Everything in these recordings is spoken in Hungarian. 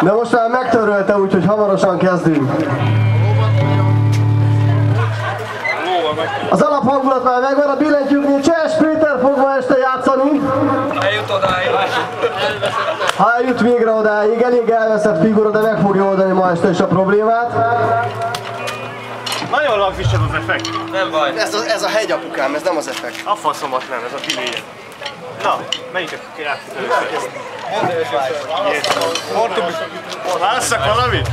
De most már megtörölte, úgyhogy hamarosan kezdünk. Az alaphangulat már megvan, a billentyűknél Cses Péter fog ma este játszani. Eljut odáig. Ha eljut végre odáig, elég elveszett figura, de meg fogja oldani ma este is a problémát. Nagyon lagzisod az effekt. Nem baj. Ez a, ez a hegy apukám, ez nem az effekt. A faszomat nem, ez a biléje. Na, melyiket játszunk először? Portugál. Válasszak valamit?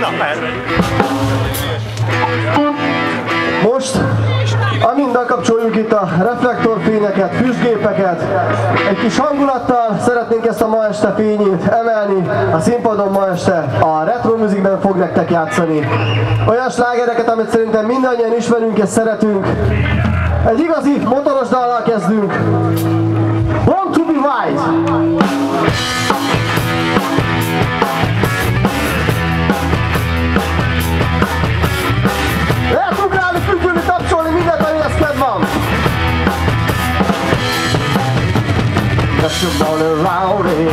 Na, mehet. Most, amint bekapcsoljuk itt a reflektorfényeket, füstgépeket, egy kis hangulattal szeretnénk ezt a ma este fényét emelni. A színpadon ma este a retro musicben fog nektek játszani. Olyan slágereket, amit szerintem mindannyian ismerünk és szeretünk. Egy igazi motoros dallal kezdünk. Want to be wise. Roll around it.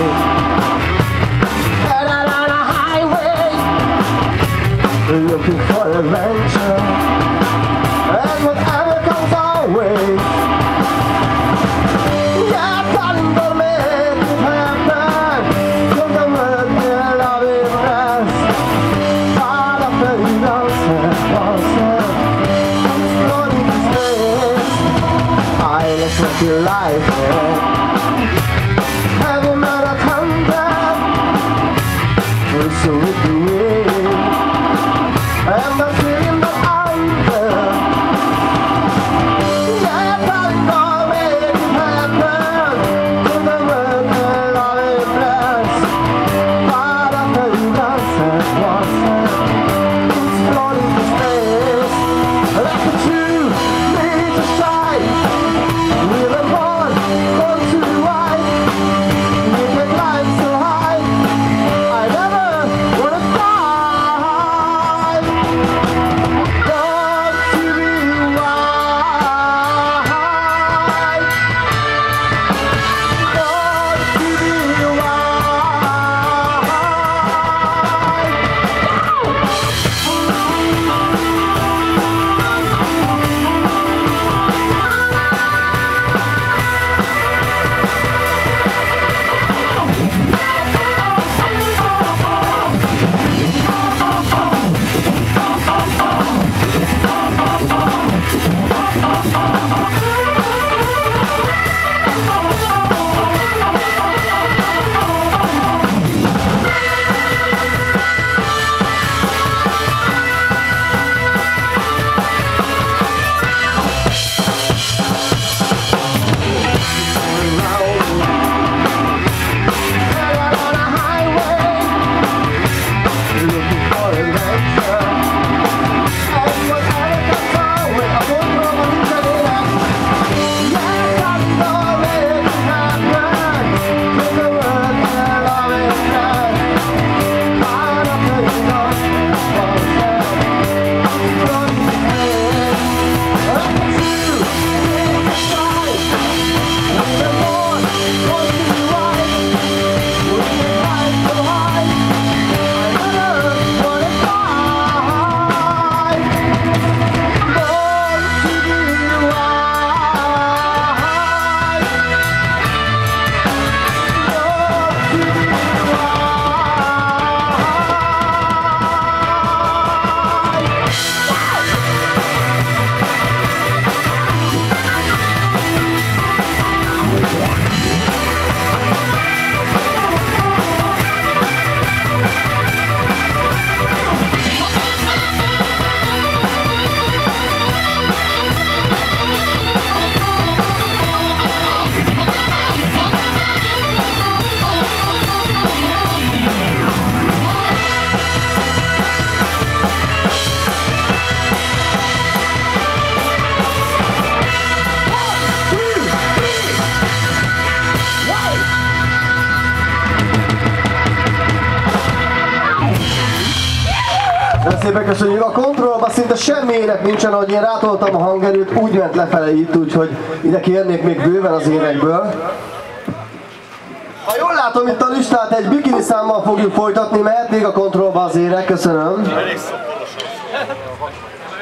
And out on a highway, looking for adventure. And whatever So szépen köszönjük. A kontrollban szinte semmi ének nincsen, hogy én rátoltam a hangerőt, úgy ment lefele itt, úgyhogy ide kérnék még bőven az énekből. Ha jól látom itt a listát, egy bikini számmal fogjuk folytatni, mehetnék a kontrollba az ének, köszönöm. Elég.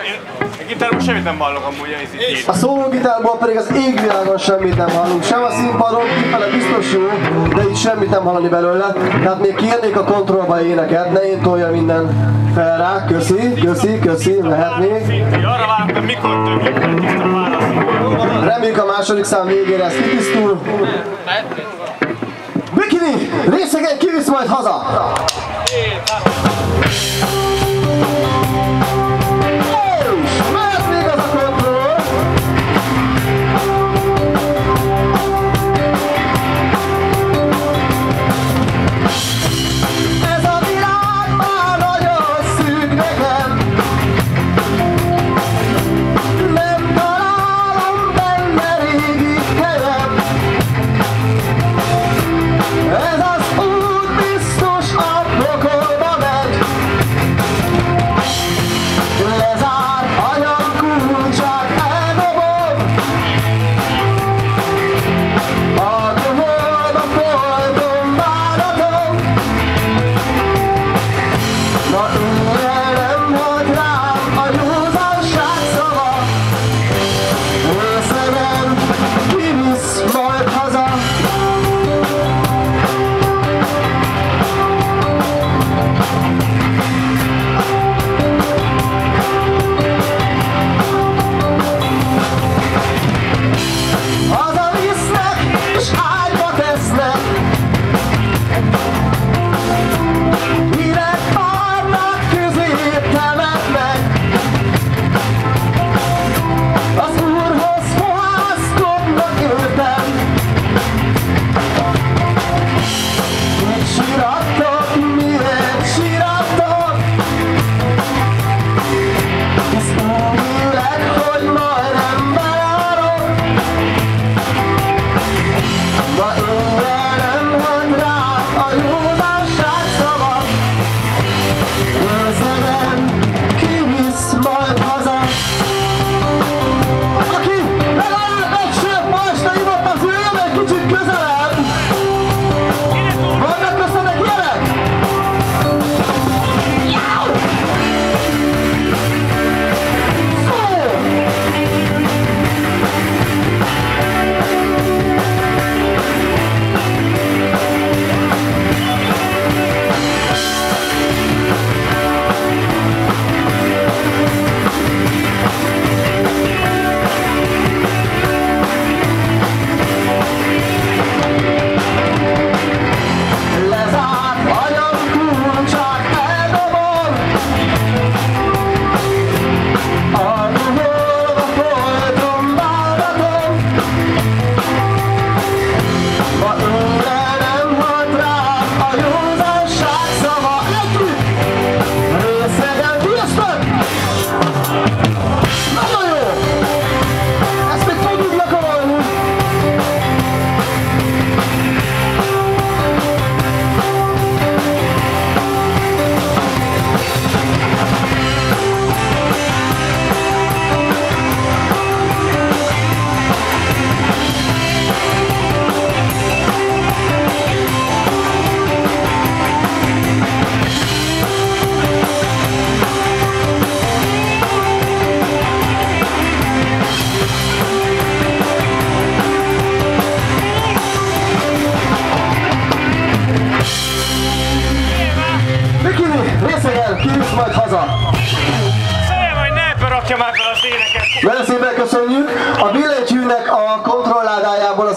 Én, gitárban semmit nem hallok amúgy, ez itt A szólógitárból pedig az égvilágon semmit nem hallunk. Sem a színpadon, kifele biztos jó, de itt semmit nem hallani belőle. Tehát még kérnék a kontrollba éneket, ne én tolja minden fel rá. Köszi, köszi, köszi, mehetnék. Arra hogy mikor többjük tiszta választ. Reméljük a második szám végére ez kitisztul. Bikini, részegen kivisz majd haza.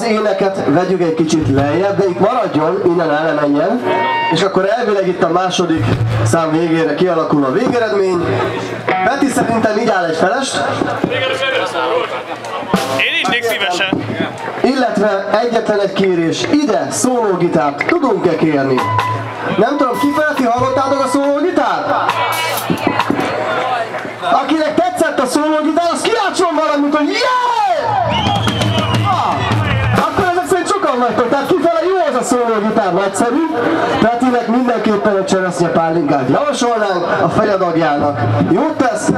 Az éneket vegyük egy kicsit lejjebb, de itt maradjon, innen el ne menjen. És akkor elvileg itt a második szám végére kialakul a végeredmény. Beti szerintem így áll egy felest, Én innék szívesen. illetve egyetlen egy kérés, ide szólógitárt tudunk-e kérni? Nem tudom, kifele ti hallottátok a szólógitárt? Akinek tetszett a szólógitár, az kiáltson valamit, hogy yeah! Szóló gitár nagyszerű, Petinek mindenképpen egy cseresznye pálinkát javasolnánk a fejadagjának. Jót tesz,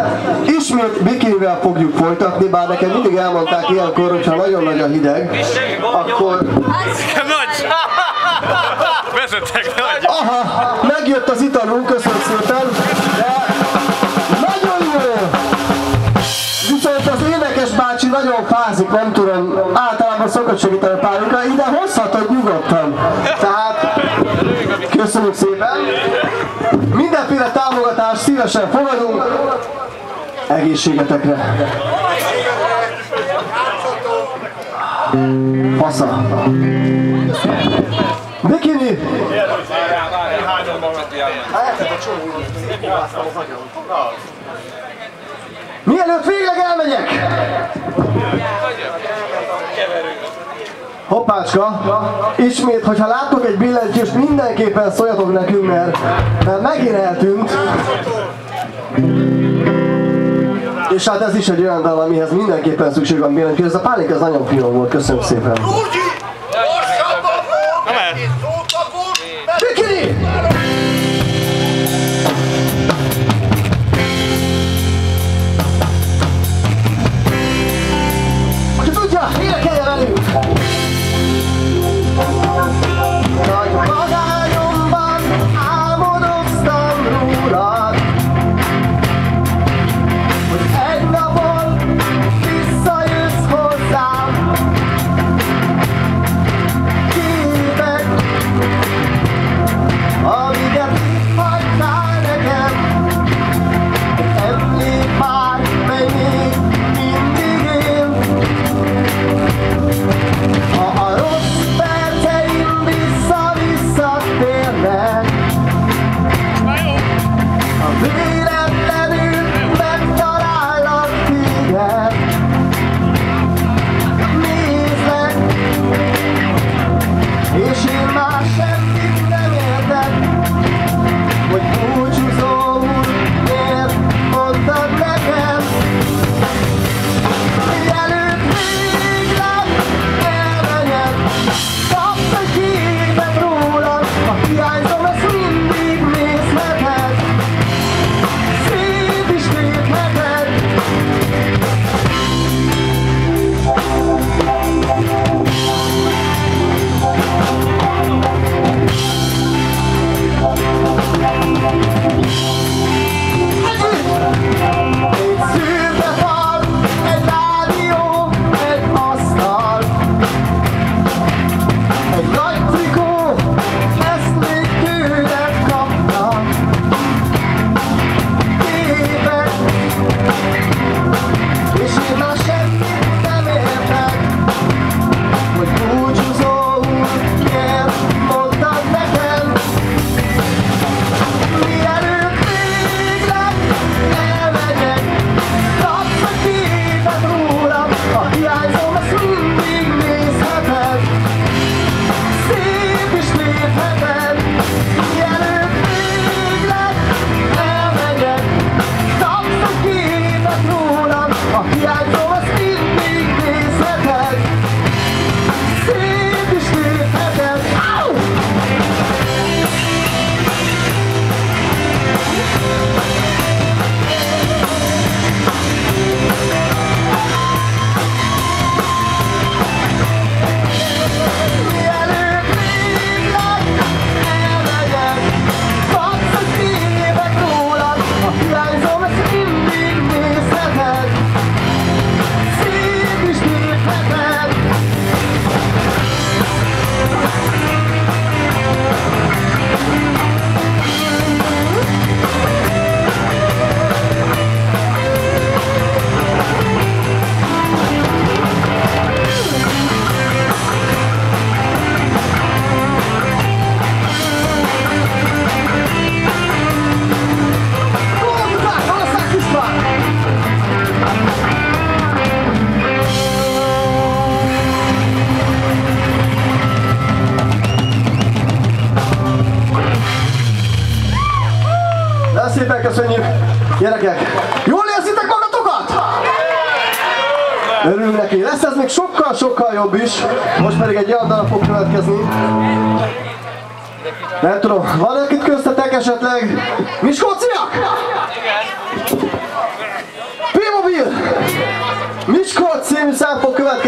ismét bikinivel fogjuk folytatni, bár nekem mindig elmondták ilyenkor, hogyha nagyon nagy a hideg, akkor Nagy! Vezetek, nagy! Aha, megjött az italunk, köszönöm szépen, de nagyon jó! Viszont az énekes bácsi nagyon fázik, nem tudom, általában szokott segíteni a pálinka, ide hozhatod nyugodtan. Tehát, köszönjük szépen! Mindenféle támogatást szívesen fogadunk, egészségetekre! Fasza! Bikini! Mielőtt végleg elmegyek! Hoppácska, ismét, hogyha láttok egy billentyűst, mindenképpen szóljatok nekünk, mert, mert megint eltűnt. És hát ez is egy olyan dal, amihez mindenképpen szükség van billentyű. Ez a pálinka az nagyon finom volt, köszönöm szépen. Köszönjük! Gyerekek, jól érzitek magatokat? Örülünk neki, lesz ez még sokkal-sokkal jobb is. Most pedig egy olyan darab fog következni. Nem tudom, van akit köztetek esetleg? Miskolciak? P-Mobil! Miskolc című szám fog következni.